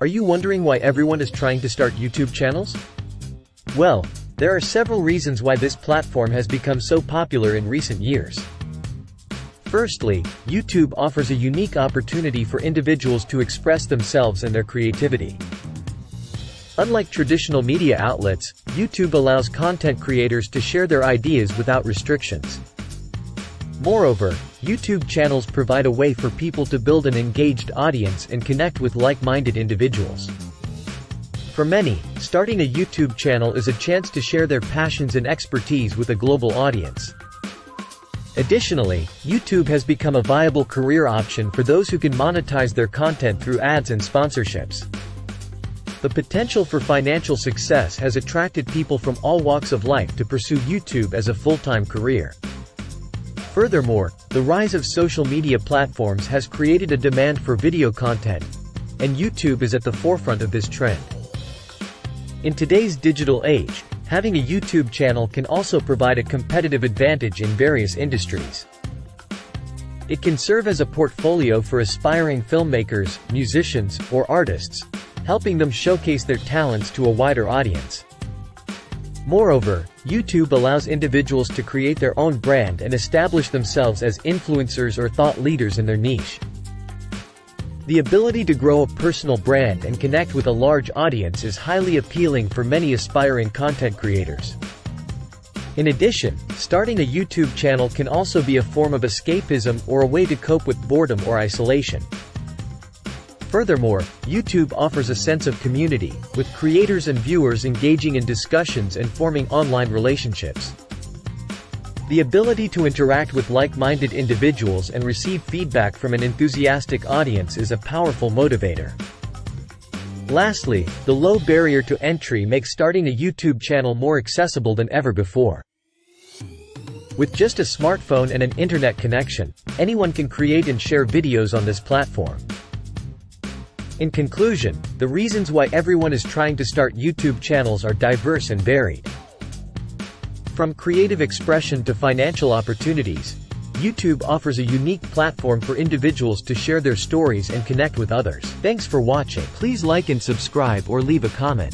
Are you wondering why everyone is trying to start YouTube channels? Well, there are several reasons why this platform has become so popular in recent years. Firstly, YouTube offers a unique opportunity for individuals to express themselves and their creativity. Unlike traditional media outlets, YouTube allows content creators to share their ideas without restrictions. Moreover, YouTube channels provide a way for people to build an engaged audience and connect with like-minded individuals. For many, starting a YouTube channel is a chance to share their passions and expertise with a global audience. Additionally, YouTube has become a viable career option for those who can monetize their content through ads and sponsorships. The potential for financial success has attracted people from all walks of life to pursue YouTube as a full-time career. Furthermore, the rise of social media platforms has created a demand for video content, and YouTube is at the forefront of this trend. In today's digital age, having a YouTube channel can also provide a competitive advantage in various industries. It can serve as a portfolio for aspiring filmmakers, musicians, or artists, helping them showcase their talents to a wider audience. Moreover, YouTube allows individuals to create their own brand and establish themselves as influencers or thought leaders in their niche. The ability to grow a personal brand and connect with a large audience is highly appealing for many aspiring content creators. In addition, starting a YouTube channel can also be a form of escapism or a way to cope with boredom or isolation. Furthermore, YouTube offers a sense of community, with creators and viewers engaging in discussions and forming online relationships. The ability to interact with like-minded individuals and receive feedback from an enthusiastic audience is a powerful motivator. Lastly, the low barrier to entry makes starting a YouTube channel more accessible than ever before. With just a smartphone and an internet connection, anyone can create and share videos on this platform. In conclusion, the reasons why everyone is trying to start YouTube channels are diverse and varied. From creative expression to financial opportunities, YouTube offers a unique platform for individuals to share their stories and connect with others. Thanks for watching. Please like and subscribe or leave a comment.